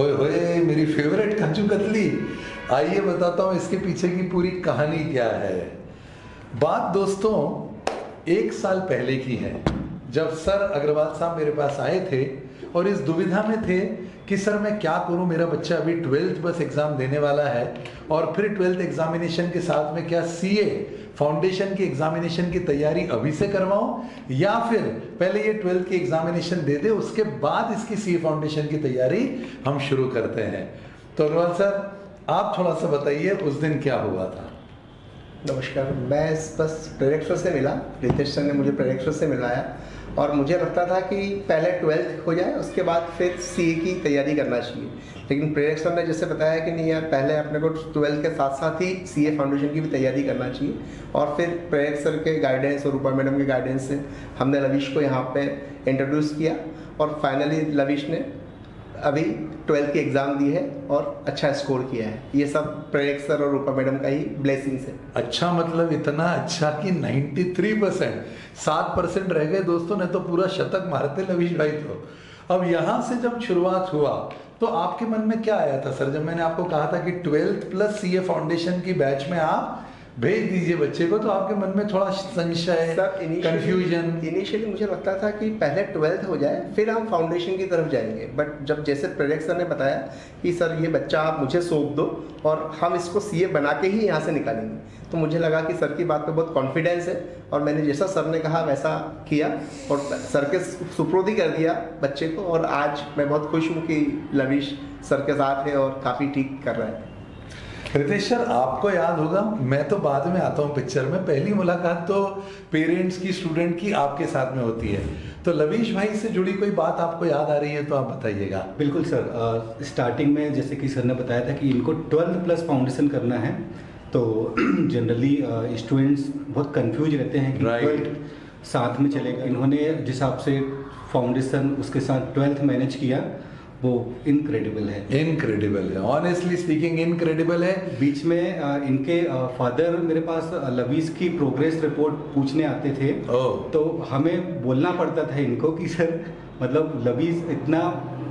ओए होए मेरी फेवरेट काजू कतली। आइए बताता हूँ, इसके पीछे की पूरी कहानी क्या है। बात दोस्तों, एक साल पहले की है, जब सर अग्रवाल साहब मेरे पास आए थे और इस दुविधा में थे कि, सर, मैं क्या करूँ? मेरा बच्चा अभी ट्वेल्थ बस एग्ज़ाम देने वाला है और फिर ट्वेल्थ एग्जामिनेशन के साथ में क्या सीए फाउंडेशन की एग्जामिनेशन की तैयारी अभी से करवाओ या फिर पहले ये ट्वेल्थ की एग्जामिनेशन दे दे, उसके बाद इसकी सी फाउंडेशन की तैयारी हम शुरू करते हैं। तो अग्रवाल सर, आप थोड़ा सा बताइए, उस दिन क्या हुआ था? नमस्कार, मैं बस प्रेरेक्टर से मिला, रितेश सर ने मुझे प्रेरेक्टर से मिलाया और मुझे लगता था कि पहले ट्वेल्थ हो जाए, उसके बाद फिर सीए की तैयारी करना चाहिए। लेकिन प्रेरक सर ने जैसे बताया कि नहीं यार, पहले अपने को ट्वेल्थ के साथ साथ ही सीए फाउंडेशन की भी तैयारी करना चाहिए और फिर प्रेरक सर के गाइडेंस और रूपा मैडम के गाइडेंस से हमने लविश को यहाँ पर इंट्रोड्यूस किया और फाइनली लविश ने अभी ट्वेल्थ की एग्ज़ाम दी है और अच्छा स्कोर किया है। ये सब प्रेरक सर और रूपा मैडम का ही ब्लेसिंग है। अच्छा मतलब इतना अच्छा कि 93 परसेंट सात परसेंट रह गए दोस्तों ने तो पूरा शतक मारते लविश भाई तो। अब यहाँ से जब शुरुआत हुआ तो आपके मन में क्या आया था, सर? जब मैंने आपको कहा था कि ट्वेल्थ प्लस सीए फाउंडेशन की बैच में आप भेज दीजिए बच्चे को तो आपके मन में थोड़ा संशय कंफ्यूजन इनिशियली मुझे लगता था कि पहले ट्वेल्थ हो जाए फिर हम फाउंडेशन की तरफ़ जाएँगे। बट जब जैसे प्रोजेक्ट सर ने बताया कि सर ये बच्चा आप मुझे सौंप दो और हम इसको सीए बना के ही यहाँ से निकालेंगे। तो मुझे लगा कि सर की बात पे बहुत कॉन्फिडेंस है और मैंने जैसा सर ने कहा वैसा किया और सर के सुप्रोदी कर दिया बच्चे को। और आज मैं बहुत खुश हूँ कि लविश सर के साथ है और काफ़ी ठीक कर रहा है। रितेश सर आपको याद होगा मैं तो बाद में आता हूँ पिक्चर में। पहली मुलाकात तो पेरेंट्स की स्टूडेंट की आपके साथ में होती है। तो लवीश भाई से जुड़ी कोई बात आपको याद आ रही है तो आप बताइएगा। बिल्कुल सर स्टार्टिंग में जैसे कि सर ने बताया था कि इनको ट्वेल्थ प्लस फाउंडेशन करना है तो जनरली स्टूडेंट्स बहुत कंफ्यूज रहते हैं कि ट्वेल्थ साथ में चलेगा। इन्होंने जिस हिसाब से फाउंडेशन उसके साथ ट्वेल्थ मैनेज किया वो इनक्रेडिबल है। इनक्रेडिबल है। ऑनेस्टली स्पीकिंग इनक्रेडिबल है। बीच में इनके फादर मेरे पास लवीज की प्रोग्रेस रिपोर्ट पूछने आते थे। Oh. तो हमें बोलना पड़ता था इनको कि सर मतलब लवीज इतना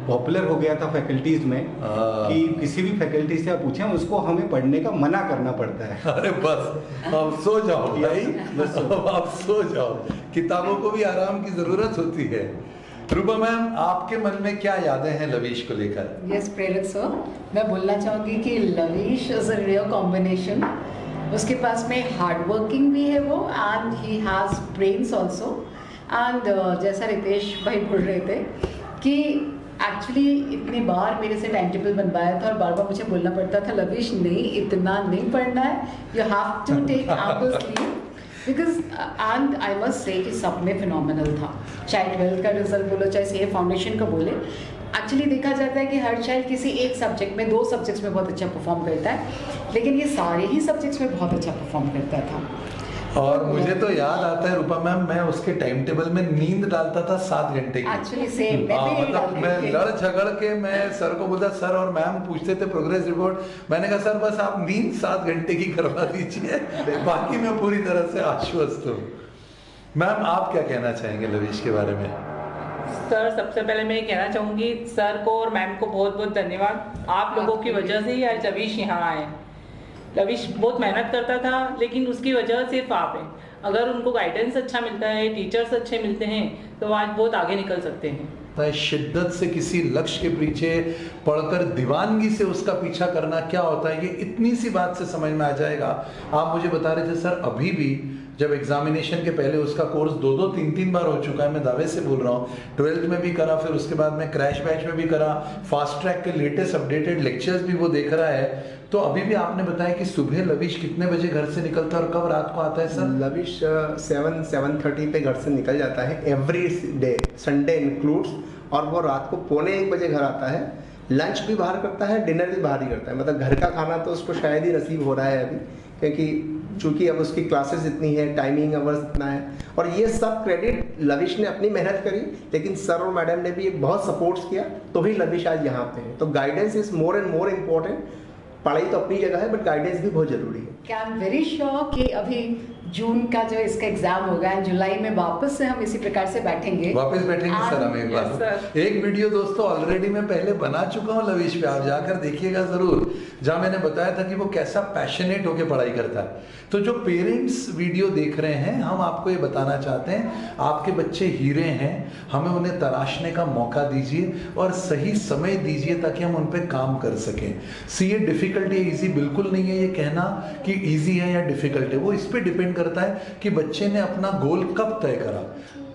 पॉपुलर हो गया था फैकल्टीज में कि किसी भी फैकल्टी से आप पूछें उसको हमें पढ़ने का मना करना पड़ता है। अरे बस अब सो जाओ भाई। बस अब सो जाओ। किताबों को भी आराम की ज़रूरत होती है। रूपा मैम आपके मन में क्या यादें हैं लवीश को लेकर? यस प्रेरक सर मैं बोलना चाहूँगी कि Lavish is a real combination उसके पास में हार्ड वर्किंग भी है वो and he has brains also and जैसा रितेश भाई बोल रहे थे कि एक्चुअली इतनी बार मेरे से टाइम टेबल बनवाया था और बार बार मुझे बोलना पड़ता था लवीश नहीं इतना नहीं पढ़ना है. You have to take ample sleep because and I must say कि सब में फिनोमिनल था। चाहे ट्वेल्थ का रिज़ल्ट बोलो, चाहे सीए फाउंडेशन का बोले। एक्चुअली देखा जाता है कि हर चाइल्ड किसी एक सब्जेक्ट में, दो सब्जेक्ट्स में बहुत अच्छा परफॉर्म करता है। लेकिन ये सारे ही सब्जेक्ट्स में बहुत अच्छा परफॉर्म करता था। और मुझे तो याद आता है रूपा मैम मैं उसके टाइम टेबल में नींद डालता था सात घंटे की। एक्चुअली सेम मैं भी मतलब मैं लड़ झगड़ के मैं सर को बोलता सर और मैम पूछते थे प्रोग्रेस रिपोर्ट मैंने कहा सर बस आप नींद सात घंटे की करवा दीजिए। बाकी मैं पूरी तरह से आश्वस्त हूँ। मैम आप क्या कहना चाहेंगे लवीश के बारे में? सर सबसे पहले मैं ये कहना चाहूँगी सर को और मैम को बहुत बहुत धन्यवाद। आप लोगों की वजह से ही आज लवीश यहाँ आए। लविश बहुत मेहनत करता था, लेकिन उसकी वजह सिर्फ़ आप है। अगर उनको गाइडेंस अच्छा मिलता है टीचर्स अच्छे मिलते हैं तो आज बहुत आगे निकल सकते हैं। शिद्दत से किसी लक्ष्य के पीछे पढ़कर दीवानगी से उसका पीछा करना क्या होता है, ये इतनी सी बात से समझ में आ जाएगा। आप मुझे बता रहे थे, सर, अभी भी जब एग्जामिनेशन के पहले उसका कोर्स दो दो तीन तीन बार हो चुका है, मैं दावे से बोल रहा हूँ। ट्वेल्थ में भी करा, फिर उसके बाद में क्रैश बैच में भी करा। फास्ट ट्रैक के लेटेस्ट अपडेटेड लेक्चर्स भी वो देख रहा है। तो अभी भी आपने बताया कि सुबह लविश कितने बजे घर से निकलता है और कब रात को आता है sir? Lavish seven seven thirty पे घर से निकल जाता है एवरी डे संडे इंक्लूड्स और वो रात को पौने एक बजे घर आता है। लंच भी बाहर करता है डिनर भी बाहर ही करता है। मतलब घर का खाना तो उसको शायद ही नसीब हो रहा है अभी, क्योंकि चूँकि अब उसकी क्लासेस इतनी है टाइमिंग अवर्स इतना है। और ये सब क्रेडिट लविश ने अपनी मेहनत करी, लेकिन सर और मैडम ने भी बहुत सपोर्ट्स किया तो ही लविश आज यहाँ पे है। तो guidance is more and more important पढ़ाई तो अपनी जगह है बट गाइडेंस भी बहुत ज़रूरी है। आई एम वेरी श्योर कि अभी जून का जो इसका एग्ज़ाम होगा जुलाई में वापस से हम इसी प्रकार से बैठेंगे। वापस बैठेंगे सर हम एक बार। एक वीडियो दोस्तों ऑलरेडी मैं पहले बना चुका हूँ लविश पे आप जाकर देखिएगा ज़रूर। जहाँ मैंने बताया था कि वो कैसा पैशनेट होकर पढ़ाई करता है। तो जो पेरेंट्स वीडियो देख रहे हैं हम आपको ये बताना चाहते हैं आपके बच्चे हीरे हैं हमें उन्हें तराशने का मौका दीजिए और सही समय दीजिए ताकि हम उन पर काम कर सकें। सी ये डिफ़िकल्ट या ईजी बिल्कुल नहीं है ये कहना कि ईजी है या डिफ़िकल्ट है। वो इस पर डिपेंड करता है कि बच्चे ने अपना गोल कब तय करा।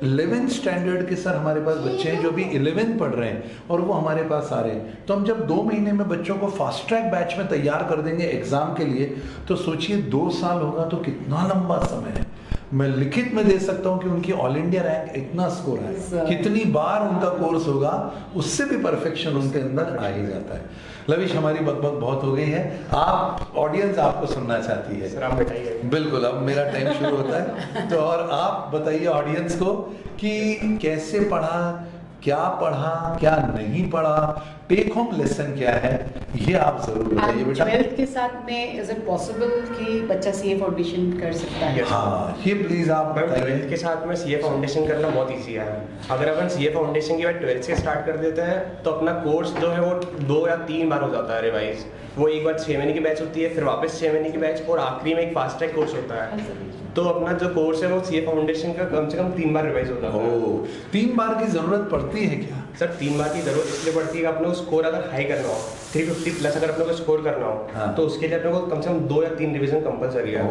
इलेवेंथ स्टैंडर्ड के सर हमारे पास बच्चे हैं जो भी इलेवेंथ पढ़ रहे हैं और वो हमारे पास आ रहे हैं। तो हम जब दो महीने में बच्चों को फास्ट ट्रैक बैच में तैयार कर देंगे एग्ज़ाम के लिए तो सोचिए दो साल होगा तो कितना लंबा समय है। मैं लिखित में दे सकता हूँ कि उनकी ऑल इंडिया रैंक इतना स्कोर है। कितनी बार उनका कोर्स होगा उससे भी परफेक्शन उनके अंदर आ ही जाता है। लविश हमारी बकबक बहुत हो गई है। आप ऑडियंस आपको सुनना चाहती है। सर आप बताइए। बिल्कुल अब मेरा टाइम शुरू होता है। तो और आप बताइए ऑडियंस को कि कैसे पढ़ा क्या पढ़ा क्या नहीं पढ़ा टेक होम लेसन क्या है ये आप ज़रूर बताइए बेटा। ट्वेल्थ के साथ में इज़ इट पॉसिबल कि बच्चा सीए फाउंडेशन कर सकता है. हाँ ये प्लीज़ आप बताइए। ट्वेल्थ के साथ में सीए फाउंडेशन करना बहुत इजी है। अगर अपन सीए फाउंडेशन के बाद ट्वेल्थ से स्टार्ट कर देते हैं तो अपना कोर्स जो है वो दो या तीन बार हो जाता है रिवाइज वो एक बार छः महीने की बैच होती है फिर वापस छः महीने की बैच और आखिरी में एक फास्ट ट्रैक कोर्स होता है। तो अपना जो कोर्स है वो सीए फाउंडेशन का कम से कम तीन बार रिवाइज होता है तीन बार की ज़रूरत पड़ती है क्या? सर तीन बार की ज़रूरत इसलिए पड़ती है कि अपने को स्कोर अगर हाई करना हो 350 प्लस अगर अपने को स्कोर करना हो हाँ। तो उसके लिए अपने को कम से कम दो या तीन रिवीजन कंपलसरी है।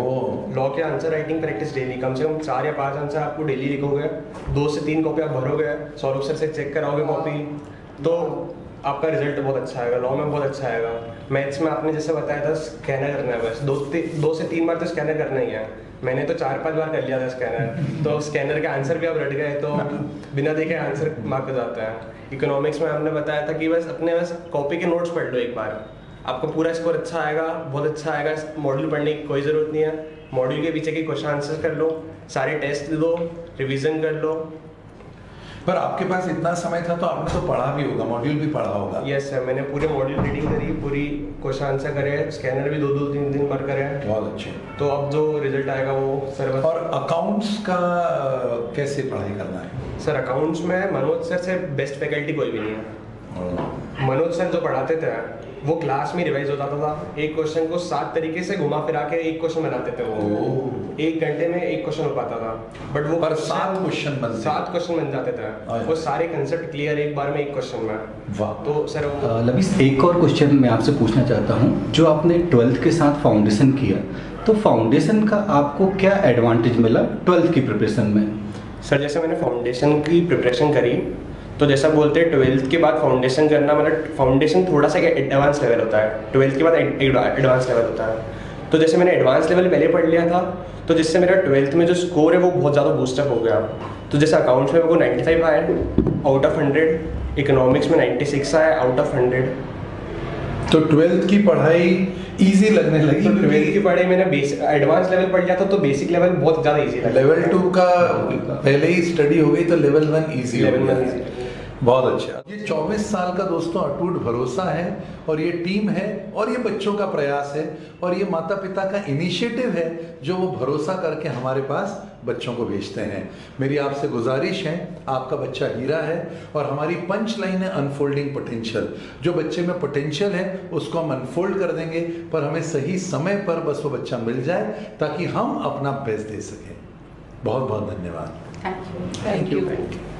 लॉ के आंसर राइटिंग प्रैक्टिस डेली कम से कम चार या पाँच आंसर आपको डेली लिखोगे। दो से तीन कॉपी आप भरोगे सौरभ सर से चेक कराओगे कॉपी तो आपका रिज़ल्ट बहुत अच्छा आएगा लॉ में बहुत अच्छा आएगा। मैथ्स में आपने जैसे बताया था स्कैनर करना है बस। दो दो से तीन बार तो स्कैनर करना ही है। मैंने तो चार पाँच बार कर लिया था स्कैनर तो स्कैनर के आंसर भी आप रट गए तो बिना देखे आंसर मार्क जाता है। इकोनॉमिक्स में हमने बताया था कि बस अपने बस कॉपी के नोट्स पढ़ लो एक बार। आपको पूरा स्कोर अच्छा आएगा, बहुत अच्छा आएगा। मॉड्यूल पढ़ने की कोई ज़रूरत नहीं है। मॉड्यूल के पीछे के क्वेश्चन आंसर कर लो, सारे टेस्ट दो रिविज़न कर लो। पर आपके पास इतना समय था तो आपने तो पढ़ा भी होगा मॉड्यूल भी पढ़ा होगा। यस सर मैंने पूरे मॉड्यूल रीडिंग करी पूरी क्वेश्चन आंसर करे स्कैनर भी दो दो तीन दिन पर करे। बहुत अच्छे। तो अब जो रिज़ल्ट आएगा वो सर बस और अकाउंट्स का कैसे पढ़ाई करना है? सर अकाउंट्स में मनोज सर से बेस्ट फैकल्टी कोई भी नहीं है। मनोज सर जो पढ़ाते थे वो क्लास में रिवाइज होता था एक क्वेश्चन को सात तरीके से घुमा फिरा के एक क्वेश्चन बनाते थे वो। एक घंटे में एक क्वेश्चन हो पाता था। बट वो पर सात बनते थे। सात क्वेश्चन बन जाते थे। हाँ। वो सारे कंसेप्ट क्लियर एक बार में एक क्वेश्चन में। वाह। तो सर लविस एक और क्वेश्चन मैं आपसे पूछना चाहता हूँ जो आपने ट्वेल्थ के साथ फाउंडेशन किया। तो फाउंडेशन का आपको क्या एडवांटेज मिला ट्वेल्थ की प्रिपरेशन में? सर जैसे मैंने फाउंडेशन की प्रिपरेशन करी तो जैसा बोलते हैं ट्वेल्थ के बाद फाउंडेशन करना मतलब फाउंडेशन थोड़ा सा एडवांस लेवल होता है। ट्वेल्थ के बाद एडवांस लेवल होता है। तो जैसे मैंने एडवांस लेवल पहले पढ़ लिया था तो जिससे मेरा ट्वेल्थ में जो स्कोर है वो बहुत ज़्यादा बूस्टअप हो गया तो जैसे अकाउंट्स में मेरे को 95 आया आउट ऑफ़ 100 इकोनॉमिक्स में 96 आया आउट ऑफ़ 100 तो ट्वेल्थ की पढ़ाई इजी लगने लगी तो ट्वेल्थ की पढ़ाई मैंने एडवांस लेवल पढ़ लिया था तो बेसिक लेवल बहुत ज़्यादा ईजी लगा लेवल टू का पहले ही स्टडी हो गई तो लेवल वन गया one है। easy। बहुत अच्छा ये 24 साल का दोस्तों अटूट भरोसा है और ये टीम है और ये बच्चों का प्रयास है और ये माता पिता का इनिशिएटिव है जो वो भरोसा करके हमारे पास बच्चों को भेजते हैं। मेरी आपसे गुजारिश है आपका बच्चा हीरा है और हमारी पंच लाइन है अनफोल्डिंग पोटेंशियल जो बच्चे में पोटेंशियल है उसको हम अनफोल्ड कर देंगे पर हमें सही समय पर बस वो बच्चा मिल जाए ताकि हम अपना बेस्ट दे सकें। बहुत बहुत धन्यवाद। Thank you thank you thank you